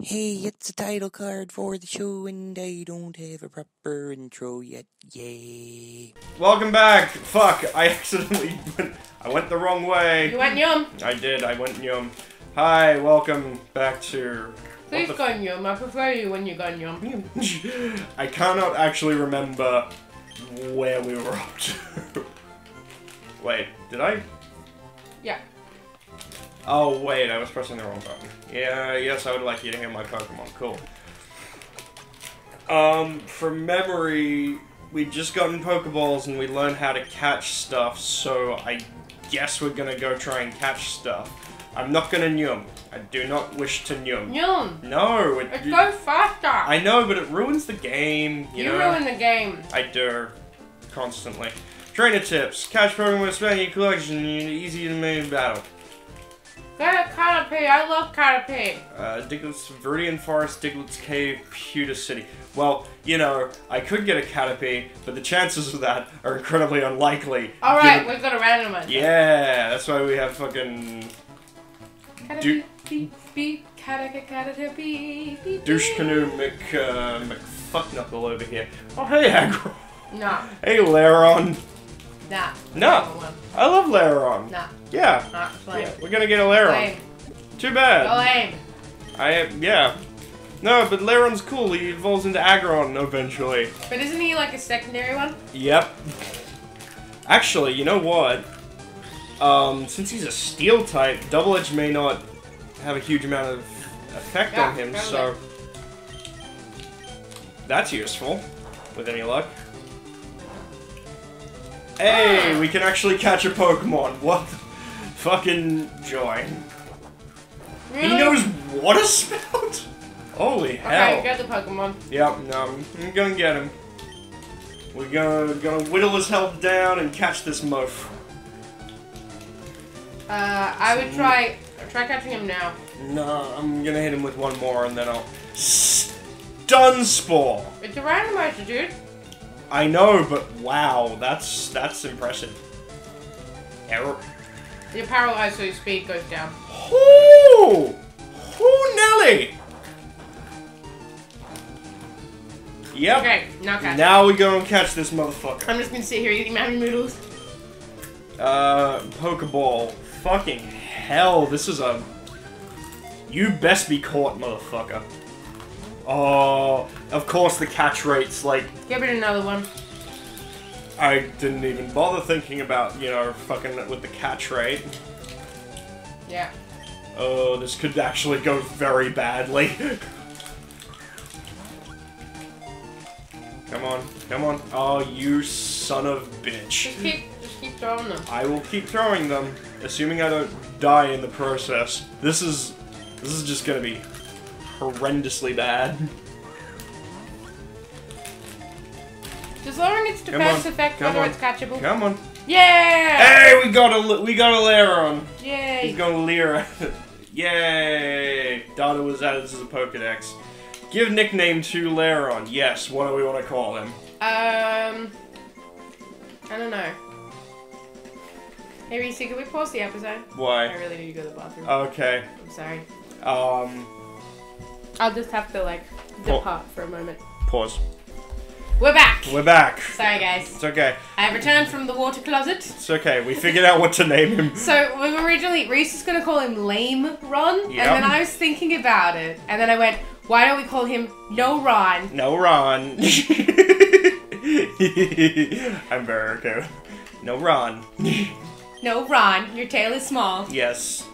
Hey, it's a title card for the show, and I don't have a proper intro yet. Yay. Welcome back. Fuck, I accidentally went. I went the wrong way. You went yum. I did. I went yum. Hi, welcome back to. Please the go yum. I prefer you when you go yum. f- I cannot actually remember where we were up to. wait, did I? Yeah. Oh wait, I was pressing the wrong button. Yeah, yes, I would like you to hear my Pokemon. Cool. Um, from memory, we just gotten Pokeballs and we learned how to catch stuff, so I guess we're gonna go try and catch stuff. I'm not gonna Nyum. I do not wish to Nyum. Yum. No, it, Let's go faster. I know, but it ruins the game. You, you know? ruin the game. I do. Constantly. Trainer tips. Catch Pokemon with spending your collection. Easy to main battle. A Caterpie. I love Caterpie. Uh, Diglett's Viridian Forest, Diglett's Cave, Pewter City. Well, you know, I could get a Caterpie, but the chances of that are incredibly unlikely. Alright, given- we've got a randomizer. Yeah, that's why we have fucking Caterpie. Beep, beep. Caterpie. Caterpie. Beep, beep. douche canoe Mc, uh, McFuckknuckle over here. Oh, hey, Agro. Nah. Hey, Lairon. Nah. No. One. I love Lairon. Nah. Yeah. Nah. Lame. Yeah, we're gonna get a. Lame. Too bad. Go lame. I, yeah. No, but Lairon's cool. He evolves into Aggron eventually. But isn't he like a secondary one? Yep. Actually, you know what? Um, since he's a steel type, Double Edge may not have a huge amount of effect Yeah, on him, totally. so that's useful with any luck. Hey, Ah. we can actually catch a Pokemon. What the fucking joy. Really? He knows water spout? Holy hell. Okay, get the Pokemon. Yep, no, I'm gonna get him. We're gonna gonna whittle his health down and catch this mof. Uh, I would try try catching him now. No, I'm gonna hit him with one more and then I'll stun spore. It's a randomizer, dude. I know, but wow, that's that's impressive. Error. You're paralyzed, so your speed goes down. Whoo! Whoo, Nelly! Yep. Okay, now catch. Now we go and catch this motherfucker. I'm just gonna sit here eating Mammy Noodles. Uh, Pokeball. Fucking hell, this is a. You best be caught, motherfucker. Oh, of course the catch rate's like. Give it another one. I didn't even bother thinking about, you know, fucking with the catch rate. Yeah. Oh, this could actually go very badly. come on, come on. Oh, you son of bitch. Just keep, just keep throwing them. I will keep throwing them, assuming I don't die in the process. This is this is just gonna be horrendously bad. Just lowering its defense on, effect, whether on, it's catchable. Come on. Yeah! Hey, we got a we got a Lairon. Yay! He's gonna leer at it. Yay! Data was added as a Pokedex. Give nickname to Lairon. Yes. What do we want to call him? Um, I don't know. Hey, Reese, can we pause the episode? Why? I really need to go to the bathroom. Okay. I'm sorry. Um. I'll just have to like depart for a moment. Pause. We're back. We're back. Sorry, guys. It's okay. I have returned from the water closet. It's okay. We figured out what to name him. So we were originally Reese was gonna call him Lame Ron, Yep. and then I was thinking about it, and then I went, why don't we call him No Ron? No Ron. I'm very okay. No Ron. No Ron, your tail is small. yes.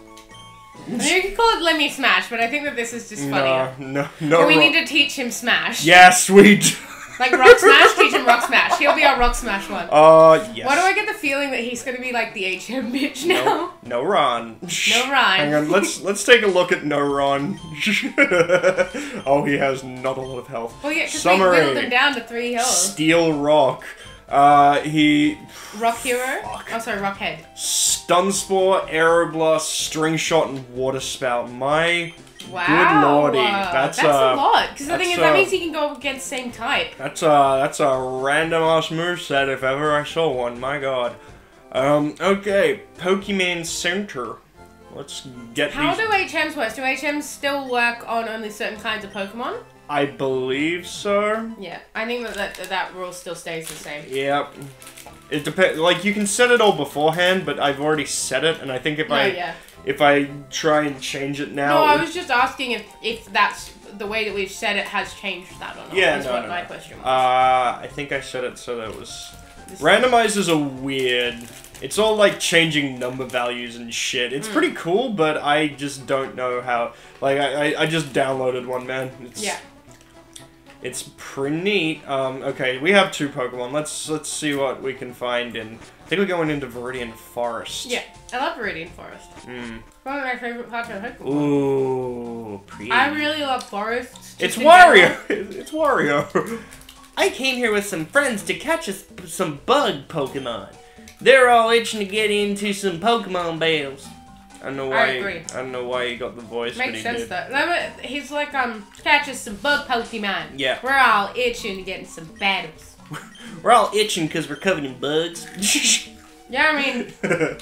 You can call it Lemmy Smash, but I think that this is just funnier. No, no, no. But we Ron. need to teach him Smash. Yes, we do. Like Rock Smash, teach him Rock Smash. He'll be our Rock Smash one. Uh, yes. Why do I get the feeling that he's gonna be like the HM bitch now? No, no Ron. No Ron. Hang on, let's let's take a look at No Ron. oh, he has not a lot of health. Well, yeah, because we whittled him down to three hills. Steel Rock. Uh, he Rock Hero. Fuck. Oh, sorry, Rock Head. Stun Spore, Aeroblast, String Shot, and Water Spout. My Wow. lordy, uh, that's, a lot. Because the thing is, that uh, means he can go against same type. That's a that's a random ass moveset if ever I saw one. My God. Um. Okay. Pokemon Center. let's get How these. do HMs work? Do HMs still work on only certain kinds of Pokemon? I believe so. Yeah, I think that that, that rule still stays the same. Yep. It depends. Like you can set it all beforehand, but I've already set it, and I think if No, I yeah. If I try and change it now, No, I was just asking if if that's the way that we've said it has changed that or not. Yeah, is no, what no, my no. question was. Uh, I think I said it so that it was. This- Randomizers are weird. It's all like changing number values and shit. It's pretty Hmm. cool, but I just don't know how. Like, I, I, I just downloaded one, man. It's, yeah. It's pretty neat. Um, okay, we have two Pokemon. Let's let's see what we can find in. I think we're going into Viridian Forest. Yeah, I love Viridian Forest. Mm. One of my favorite parts of Pokemon. Ooh, pretty. I really love forests. It's Wario. It's Wario. I came here with some friends to catch us some bug Pokemon. They're all itching to get into some Pokemon battles. I don't know I why. agree. I don't know why he got the voice. Makes sense did. though. No, He's like um catch us some bug Pokemon. Yeah. We're all itching to get in some battles. We're all itching because we're covered in bugs. Yeah, I mean,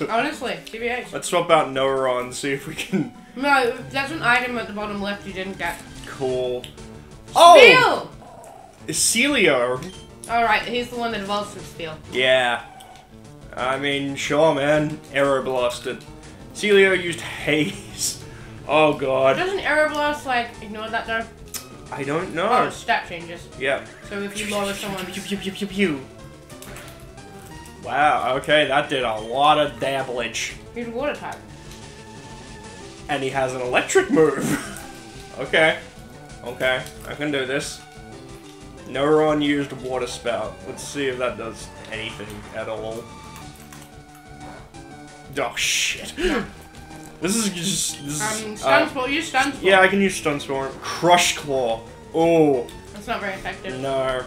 honestly, TBH. Let's swap out Noron, see if we can. No, that's an item at the bottom left you didn't get. Cool. Oh, Spheal! Sealeo. Alright, he's the one that evolves from Spheal. Yeah. I mean, sure, man. Aeroblast it. Sealeo used haze. Oh god. Doesn't Aeroblast, like, ignore that though? I don't Oh, know. stat changes. Yeah. So if you lower someone's... Pew, pew, pew, pew, pew. Wow, okay, that did a lot of damage. He's water type. And he has an electric move. okay. Okay, I can do this. Neuron used water spout. Let's see if that does anything at all. Oh shit. This is just this Um, is, stun uh, spore, use stun spore. Yeah, I can use stun storm. Crush claw. Oh That's not very effective. no.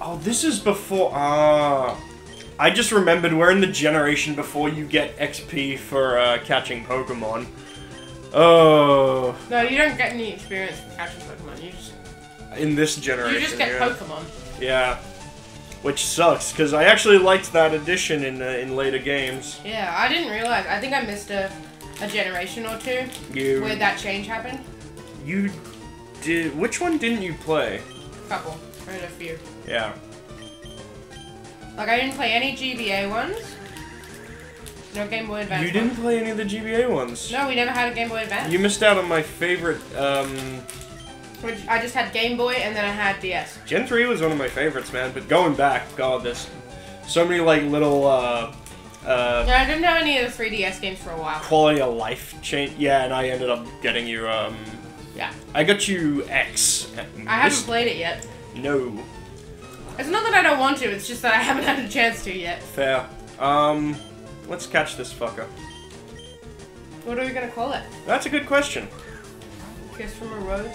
Oh, this is before. Ah, I just remembered we're in the generation before you get XP for uh, catching Pokemon. Oh, No, you don't get any experience for catching Pokemon. You just, in this generation. you just get yeah. Pokemon. Yeah. Which sucks, because I actually liked that addition in uh, in later games. Yeah, I didn't realize. I think I missed a, a generation or two You where that change happened. you did which one didn't you play? A Couple. I a few. Yeah. Like, I didn't play any GBA ones. No Game Boy Advance. You didn't ones. play any of the GBA ones. No, we never had a Game Boy Advance. You missed out on my favorite. Um, Which I just had Game Boy and then I had DS. Gen three was one of my favorites, man. But going back, God, there's so many like little uh, uh, Yeah, I didn't have any of the 3DS games for a while. quality of life change. Yeah, and I ended up getting you. Um, Yeah. I got you X. I haven't played it yet. No. It's not that I don't want to, it's just that I haven't had a chance to yet. Fair. Um, let's catch this fucker. What are we gonna call it? That's a good question. Kiss from a Rose?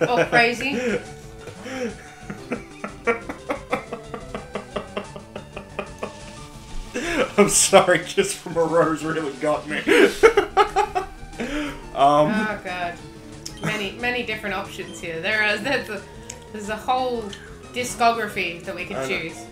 Oh, crazy. I'm sorry, Kiss from a Rose really got me. um, Oh god. Many, many different options here. There is there's a, there's a whole discography that we could choose.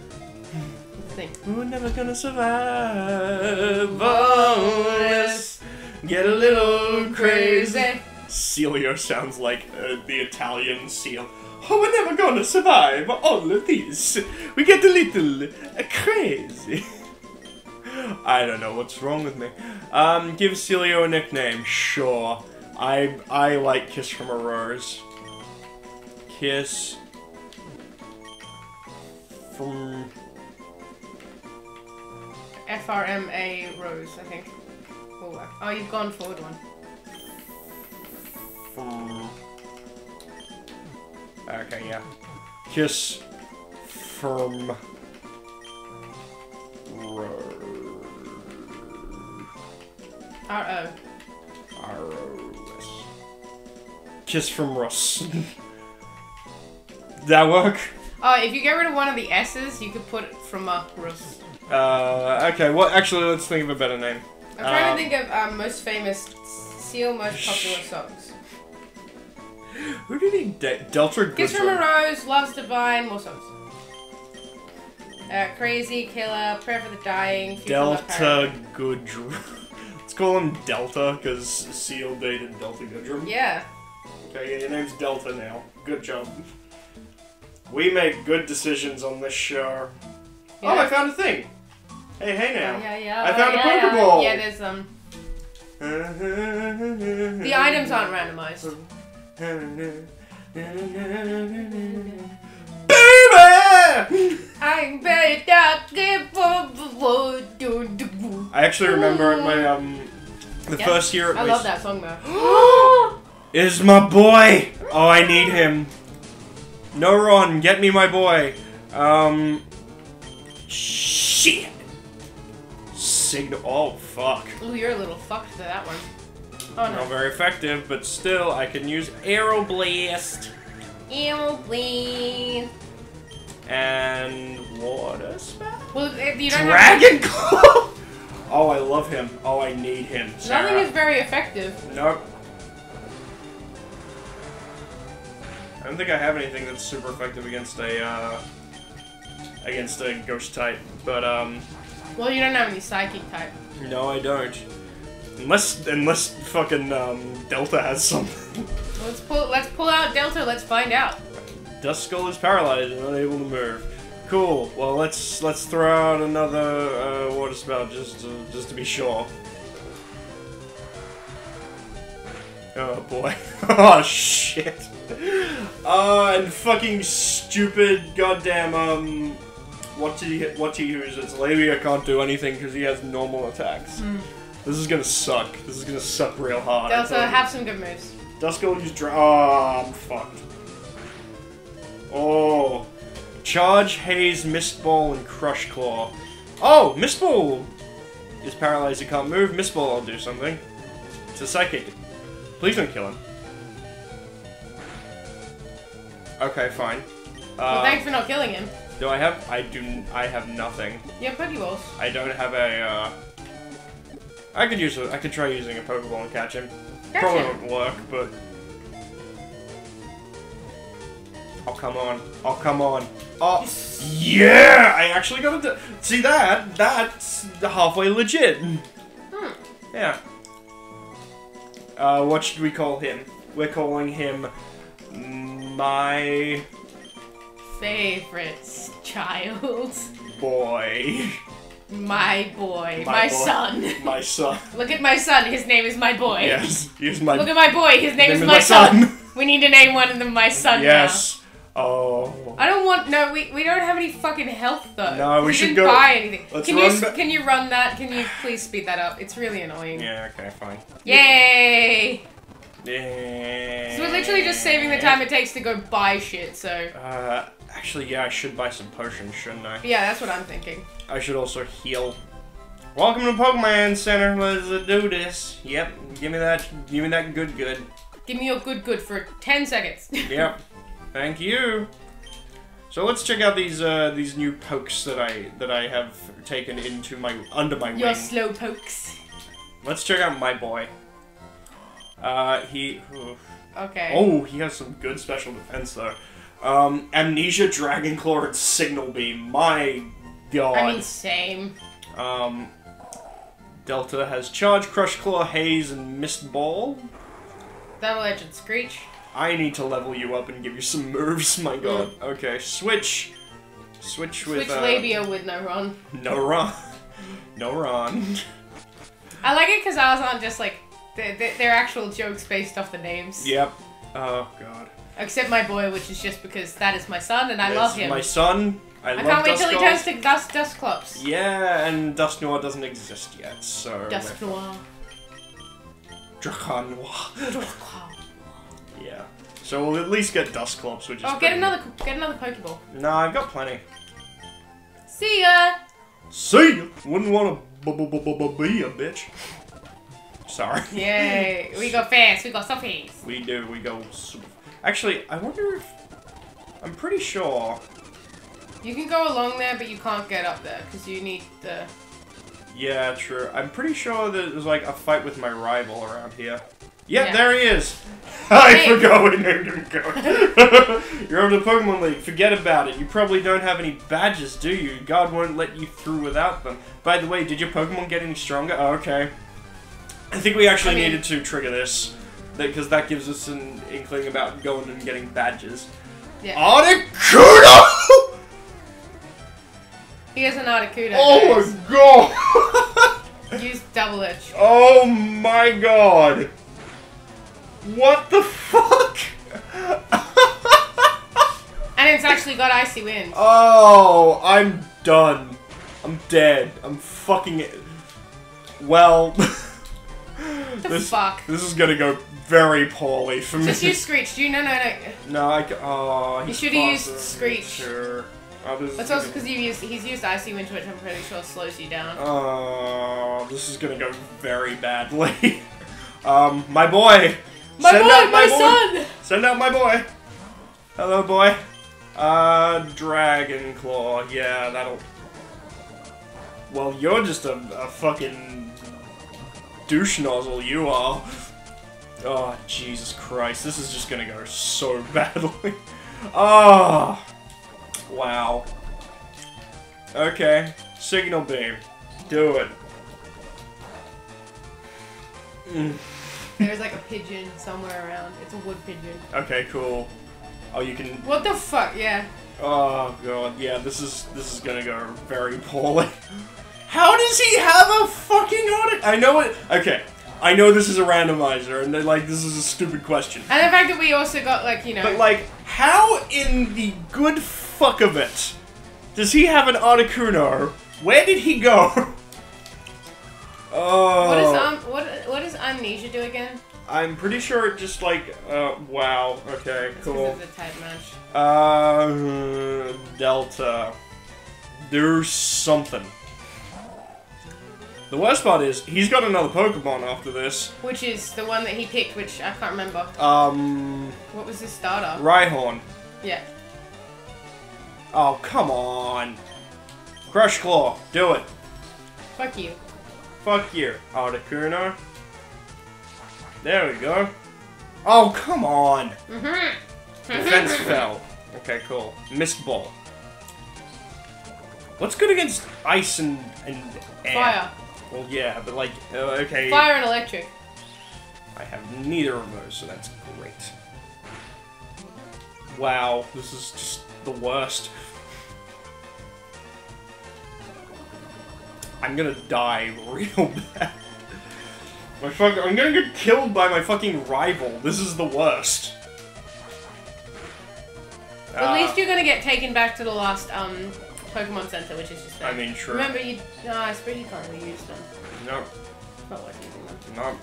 We're never gonna survive unless get a little crazy. Sealeo sounds like uh, the Italian seal. Oh, we're never gonna survive all of this. We get a little uh, crazy. I don't know what's wrong with me. Um, give Sealeo a nickname. Sure. I I like Kiss from a Rose. Kiss from FRMA Rose, I think. Oh, you've gone forward one. From. Okay, yeah. Kiss from Rose. R Kiss from Ross. that work? O. Oh, if you get rid of one of the S's, you could put it from a Rose. Uh, okay, well, actually, let's think of a better name. I'm trying Um, to think of um, most famous Seal most popular songs. Who did he date? Delta Kiss from a Rose, Love's Divine, more songs. Uh, crazy, killer, prayer for the dying, Delta. Goodrum. Let's call him Delta, because Seal dated Delta Goodrum. Yeah. Okay, yeah, your name's Delta now. Good job. We make good decisions on this show. yeah. Oh, I found a thing! Hey, hey now. Yeah, yeah, I found a yeah, yeah. Pokeball. Yeah, there's um. The items aren't randomized. Baby! I'm better I I actually remember my um the Yeah. first year at my love that song though. is my boy. Oh, I need him. No Ron, get me my boy. Um shit. Signal. Oh fuck. Ooh, you're a little fucked to that one. Oh Not very effective, but still, I can use Aeroblast Ew, please. and water spell. Well, you don't have. Dragon Claw. oh, I love him. Oh, I need him. Sarah. Nothing is very effective. Nope. I don't think I have anything that's super effective against a uh, against a ghost type, but um, Well, you don't have any psychic type. no, I don't. Unless unless fucking um, Delta has something. Let's pull. Let's pull out Delta. Let's find out. Duskull is paralyzed and unable to move. Cool. Well, let's let's throw out another uh, water spell just to, just to be sure. Oh boy. oh shit. Uh, and fucking stupid goddamn um, what he what he uses. Labia can't do anything because he has normal attacks. This is gonna suck. This is gonna suck real hard. I Delta, have some good moves. Duskull use dra- Oh, I'm fucked. Oh. Charge, Haze, Mist Ball, and Crush Claw. Oh, Mist Ball is paralyzed, he can't move. Mist Ball, I'll do something. It's a psychic. Please don't kill him. Okay, fine. Well, Uh, thanks for not killing him. do I have? I do. I have nothing. You have Pokeballs. I don't have a. Uh, I could use. A, I could try using a Pokeball and catch him. Catch Probably won't work, but. Oh come on! Oh come on! Oh yeah! I actually got to see that. That's halfway legit. Hmm. Yeah. Uh, what should we call him? We're calling him my Favorite child. boy. My boy. My My, boy. son. My son. Look at my son. His name is my boy. Yes, he's my. Look at my boy. His name, Name is my, my son. son. We need to name one of them my son Yes. Oh. I don't want no. We, we don't have any fucking health though. No, we should didn't go- buy anything. Let's can you can you run that? Can you please speed that up? It's really annoying. Yeah. Okay. Fine. Yay! Yeah. So we're literally just saving the time it takes to go buy shit. So Uh, actually, yeah, I should buy some potions, shouldn't I? yeah, that's what I'm thinking. I should also heal. Welcome to Pokemon Center. Let's do this. Yep. Give me that. Give me that good, good. Give me your good good for ten seconds. Yep. Thank you. So let's check out these uh, these new pokes that I that I have taken into my under my your wing. slow pokes. Let's check out my boy. Uh, he. oof. Okay. Oh, he has some good special defense though. Um, Amnesia, Dragon Claw, and Signal Beam. My God. I mean, same. Um, Delta has Charge, Crush Claw, Haze, and Mist Ball. Double edged screech. I need to level you up and give you some moves. My God. Mm. Okay, switch. Switch with Switch uh, labia with no run. No Ron. No Ron. I like it because I was on just like they're, they're actual jokes based off the names. yep. Oh God. Except my boy, which is just because that is my son and I There's love him. My son. I, I love can't wait till he Duskull. turns to dust Dusclops. Yeah, and Dusknoir doesn't exist yet, so. Dusknoir. Dracan Noir. oh, Yeah. So we'll at least get Dusclops, which is. Oh, get pretty- another get another Pokeball. No, I've got plenty. See ya. See ya! Wouldn't want to be a bitch. Sorry. Yay! we go fast. We go so fast. We do, we go. Actually, I wonder if. I'm pretty sure. You can go along there, but you can't get up there because you need the. Yeah, true. I'm pretty sure that there's like a fight with my rival around here. Yeah, Yeah. there he is. I Hey. forgot we named him Goat. You're on the Pokemon League. Forget about it. You probably don't have any badges, do you? God won't let you through without them. By the way, did your Pokemon get any stronger? Oh, okay. I think we actually I mean- needed to trigger this. Because that gives us an inkling about going and getting badges. Yeah. Articuno! Here's an Articuno. Oh guys. my god! Use double edge. Oh my god! What the fuck? And it's actually got Icy Wind. oh, I'm done. I'm dead. I'm fucking. it. Well, the this fuck? this is gonna go very poorly for me. Just use Screech. You no no no. no, I. Oh, You should've used. Screech. Sure. Oh, That's also because you used he's used Icy Wind, which I'm pretty sure slows you down. Oh, this is gonna go very badly. um, my boy. My Send boy, out my, boy. son. Send out my boy. Hello, boy. Uh, Dragon Claw. Yeah, that'll. Well, you're just a, a fucking douche nozzle. You are. Oh, Jesus Christ. This is just gonna go so badly. Oh. Wow. Okay. Signal beam. Do it. Mm. There's like a pigeon somewhere around. It's a wood pigeon. Okay, cool. Oh, you can What the fuck? Yeah. Oh god, yeah, this is this is gonna go very poorly. How does he have a fucking audit? I know it. Okay, I know this is a randomizer, and like this is a stupid question. And the fact that we also got like you know. But like, how in the good fuck of it does he have an Articuno? Where did he go? oh, what is um what what does amnesia do again? I'm pretty sure it just like uh wow. Okay, It's cool. of the type match. Uh, Delta. Do something. The worst part is, he's got another Pokemon after this. Which is the one that he picked, which I can't remember. Um, What was his starter? Rhyhorn. Yeah. Oh, come on. Crush Claw, do it. Fuck you. Fuck you, Articuno. There we go. Oh, come on. Mm-hmm. Defense fell. Okay, cool. Mist Ball. What's good against ice and, and air? Fire. Well, yeah, but like, uh, okay. Fire and electric. I have neither of those, so that's great. Wow, this is just the worst. I'm gonna die real bad. My fuck, I'm gonna get killed by my fucking rival. This is the worst. At Ah, least you're gonna get taken back to the last um Pokemon Center, which is just there. I mean, true. Remember, you. No, I suppose you can't really use them. No, Not worth using them. no.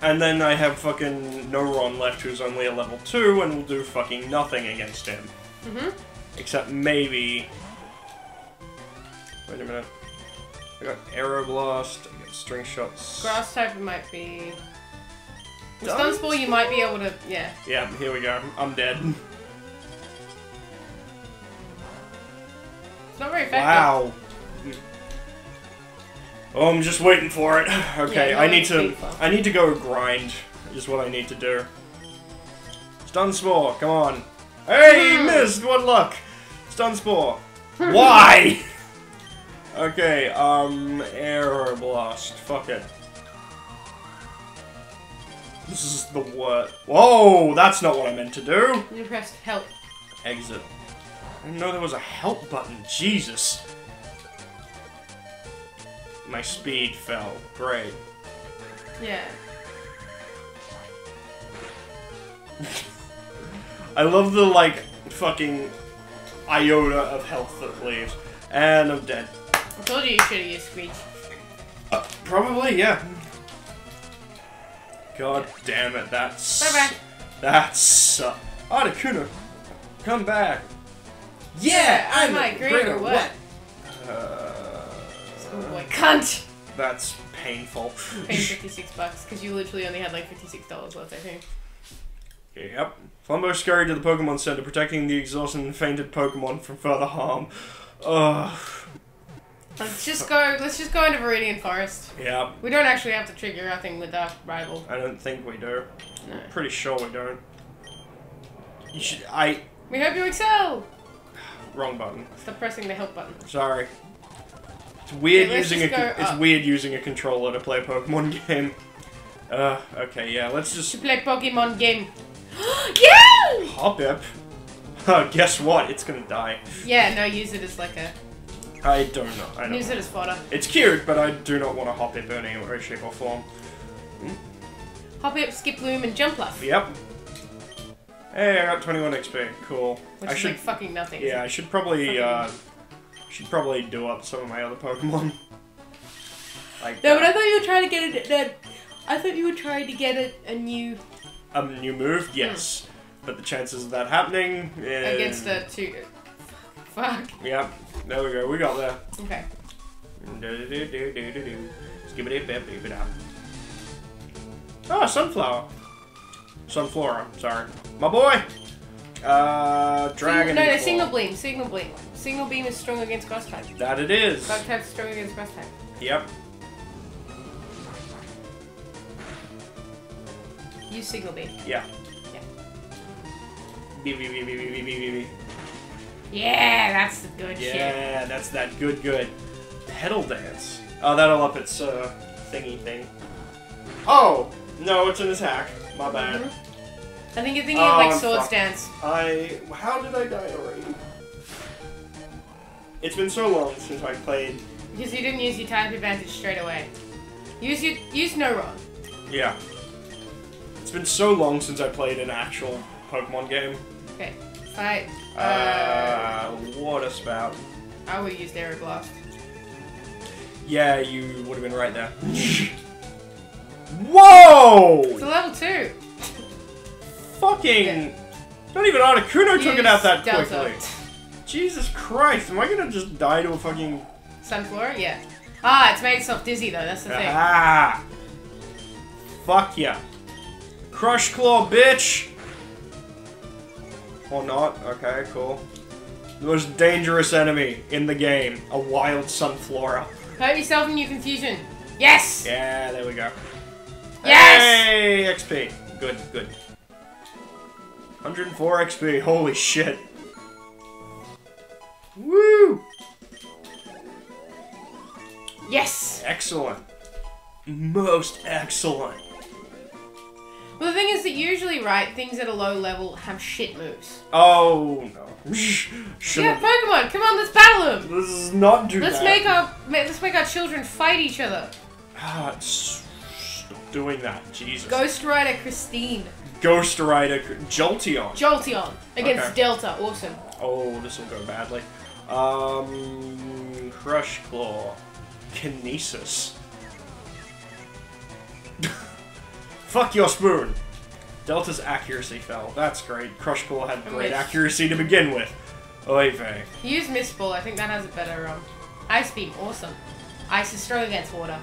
And then I have fucking Noron left, who's only a level 2, and will do fucking nothing against him. Mm-hmm. Except maybe. Wait a minute. I got Aeroblast, I got String Shots. Grass type might be. With Stun Stun Spore, you might be able to. Yeah. Yeah, here we go. I'm dead. It's not very effective. Wow. Oh, I'm just waiting for it. Okay, Yeah, I need to. painful. I need to go grind. Is what I need to do. Stun Spore, come on. Hey, Hmm. missed. What luck. Stun Spore. Why? okay, um, Aeroblast. Fuck it. This is the worst. Whoa, that's not what I meant to do. You pressed help. Exit. Know there was a help button. Jesus. My speed fell. Great. Yeah. I love the, like, fucking iota of health that leaves. And I'm dead. I told you you should have used Screech. Uh, probably, yeah. God damn it, that's... Bye bye. That's... Uh, Articuno, come back. Yeah, I'm Am I a green greater or what? Uh, Oh boy, cunt! that's painful. Paying 56 bucks, because you literally only had like $56 left, I think. Yep. Flumbo scurried to the Pokemon Center, protecting the exhausted and fainted Pokemon from further harm. Ugh. Let's just go. Let's just go into Viridian Forest. Yeah, We don't actually have to trigger our thing with our rival. I don't think we do. No. Pretty sure we don't. You should. I. We hope you excel. Wrong button. Stop pressing the help button. Sorry. It's weird Okay, using a. It's up. weird using a controller to play a Pokemon game. Uh. Okay. Yeah. Let's just To play Pokemon game. yeah. Hoppip. Uh, guess what? It's gonna die. Yeah. No. Use it as like a. I don't know. I don't. Use it as fodder. It's cute, but I do not want to hop it in any way, shape, or form. Hop up, Skiploom, and Jumpluff. Yep. Hey, I got 21 XP. Cool. Which I is should. like fucking nothing. yeah, I should probably. Uh, should probably do up some of my other Pokemon. like No, but I uh, thought you were trying to get it. That I thought you were trying to get it a new a new move, yes, but the chances of that happening is... against the two. Fuck. Yep. There we go. We got there. Okay. Do-do-do-do-do-do. Skibbity-bip-bip-bip-bop. Oh, sunflower. Sunflora. Sorry, my boy. Uh, dragon. No, no, signal beam, signal beam. Signal beam is strong against grass type. That it is. Bug type is strong against grass type. Yep. Use signal beam. Yeah. Yeah. Beep, beep, beep, beep, beep, beep, beep, beep. Yeah, that's the good shit. Yeah, that's that good, good. Petal dance. Oh, that'll up its uh, thingy thing. Oh no, it's an attack. My bad. Mhm. I think you're thinking Oh, of like swords dance. I. How did I die already? It's been so long since I played. Because you didn't use your type advantage straight away. Use your use Neuron. Yeah. It's been so long since I played an actual Pokemon game. Okay. Fight. Uh, Uh, what a spout. I would use Aeroblast. Yeah, you would have been right there. Whoa! It's a level two. Fucking. Yeah. Not even Articuno took it out that Use quickly. Jesus Christ, am I gonna just die to a fucking. Sunflora, yeah. Ah, it's made itself dizzy though. That's the thing. Ah! Fuck yeah. Crush Claw, bitch! Or not, okay, cool. The most dangerous enemy in the game, a wild Sunflora. Hurt yourself in your confusion. Yes. Yeah, there we go. Yes! Hey, XP. Good, good. 104 XP, holy shit. Woo! Yes. Excellent. Most excellent. Well, the thing is that usually, right, things at a low level have shit moves. Oh no. Yeah. Pokemon, come on, let's battle them. Let's not do Let's that. make our let's make our children fight each other. Ah, s- stop doing that, Jesus. Ghost Rider Christine, Ghost Rider Jolteon. Jolteon against Okay. Delta, awesome. oh, this will go badly. Um, Crush Claw, Kinesis. Fuck your spoon. Delta's accuracy fell. That's great. Crush Claw had great accuracy to begin with. Oy vey. Use Mist Ball, I think that has a better um. Ice Beam, awesome. Ice is strong against water.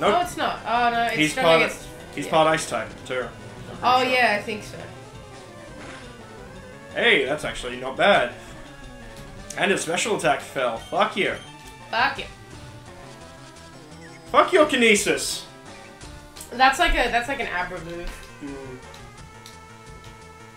No, Nope. it's not. Oh no, it's He's part. against. he's yeah. part Ice type too. Oh sure. yeah, I think so. Hey, that's actually not bad. And his special attack fell. Fuck you. Fuck you. Fuck your kinesis. That's like a that's like an Abra move. Hmm.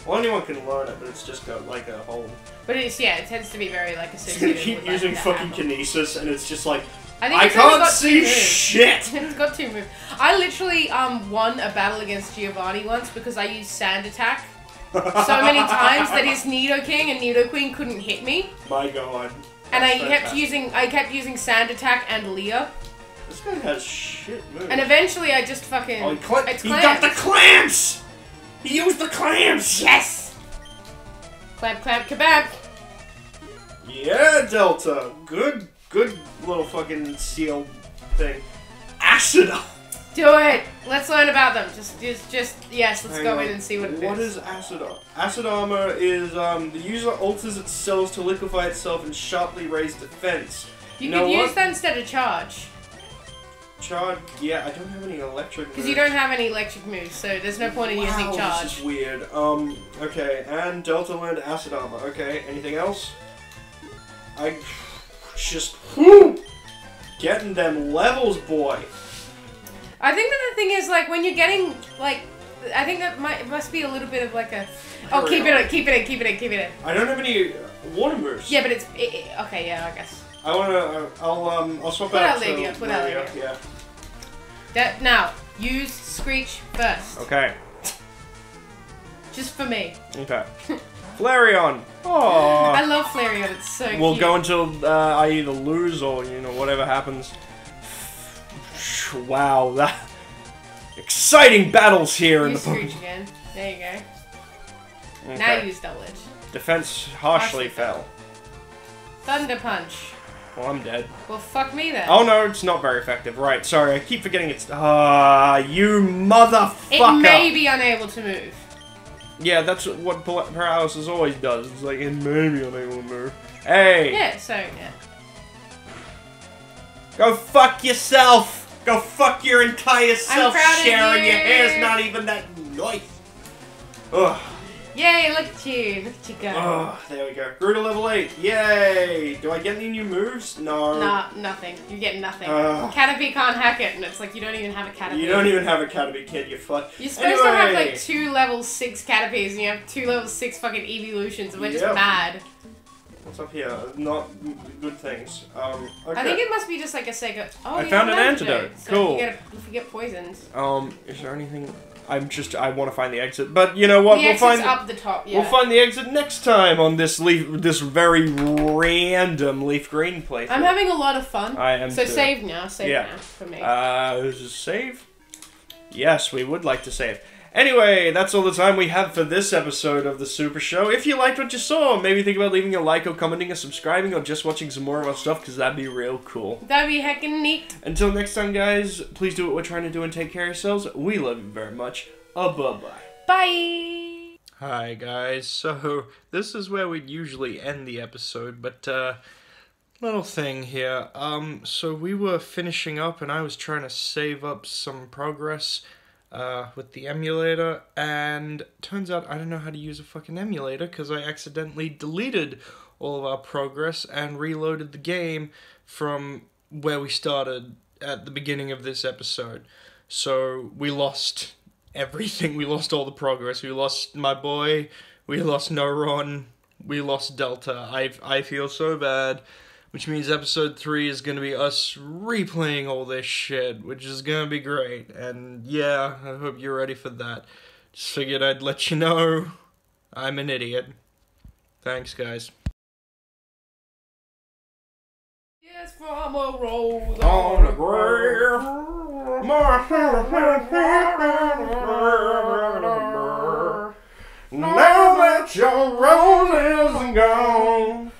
Well, anyone can learn it, but it's just got like a whole. But it's yeah, it tends to be very like It's gonna keep with, like, using fucking Abra. kinesis, and it's just like I think I can't see shit. it's got two moves. I literally um won a battle against Giovanni once because I used Sand Attack so many times that his Nidoking and Nidoqueen couldn't hit me, My God. and I kept using I kept using Sand Attack and Leah, This guy has shit moves. and eventually I just fucking oh, he, it's he got the clamps. clamps. He used the clamps. yes. Clamp, clamp, kebab. Yeah, Delta. Good, good little fucking seal thing. Acid. Do it. Let's learn about them. Just, just, just yes. Let's Hang go on. in and see what it is. What is acid armor? Acid armor is um, the user alters its cells to liquefy itself and sharply raise defense. You, know could use what? that instead of charge. Charge? Yeah, I don't have any electric. Because you don't have any electric moves, so there's no point in using Wow, charge. This is weird. Um. Okay, and Delta learned acid armor. Okay. Anything else? I. just whew, getting them levels, boy. I think that the thing is like when you're getting like, I think that might must be a little bit of like a. Oh, keep it in, keep it in, keep it in, keep it in. I don't have any uh, water moves. Yeah, but it's it, it- okay. Yeah, I guess. I wanna. Uh, I'll um. I'll swap Put out. out to Livia, put out Livia, Livia. Yeah. That now use Screech first, Okay. just for me. Okay. Flareon. Oh. I love Flareon. It's so We'll cute. go until uh, I either lose or you know whatever happens. Wow, that exciting battles here in the Screech again. There you go. Now Okay. use Double Edge. Defense harshly Harshly fell. Thunder Punch. Well, I'm dead. Well, fuck me then. Oh no, it's not very effective. Right, sorry, I keep forgetting it's. Ah, you motherfucker! it may be unable to move. Yeah, that's what paralysis always does. It's like it may be unable to move. Hey, Yeah. So yeah. go fuck yourself. Go fuck your entire self, proud of Sharon. Your you. hair's not even that nice. Ugh. Yay! Look at you. Look at you go. Oh, there we go. Grew to level 8. Yay! Do I get any new moves? No. Nah, nothing. You get nothing. Ugh. Caterpie can't hack it, and it's like you don't even have a Caterpie. You don't even have a Caterpie kid, you fuck. You're supposed to have like two level six Caterpies, and you have two level six fucking evolutions, and we're just mad. What's up here? Not good things. Um, okay. I think it must be just like a Sega. Oh, I you found an antidote. So Cool. You get, if you get poisoned. Um, is there anything? I'm just. I want to find the exit, but you know what? the we'll find. up the top. Yeah. We'll find the exit next time on this leaf. This very random leaf green place. I'm having a lot of fun. I am so too. save now. Save Yeah. now for me. Uh, is save? Yes, we would like to save. Anyway, that's all the time we have for this episode of the Super Show. If you liked what you saw, maybe think about leaving a like or commenting or subscribing or just watching some more of our stuff because that'd be real cool. That'd be heckin' neat. Until next time, guys, please do what we're trying to do and take care of yourselves. We love you very much. Uh, bye bye. Bye. Hi guys, so this is where we'd usually end the episode, but uh little thing here. Um so we were finishing up and I was trying to save up some progress uh with the emulator and turns out I don't know how to use a fucking emulator cuz I accidentally deleted all of our progress and reloaded the game from where we started at the beginning of this episode. So we lost everything. We lost all the progress. We lost my boy. We lost Neuron. We lost Delta. I I feel so bad. Which means episode three is gonna be us replaying all this shit, which is gonna be great. And yeah, I hope you're ready for that. Just figured I'd let you know. I'm an idiot. Thanks, guys. Yes, from a road On the grave. Now that your rose is gone.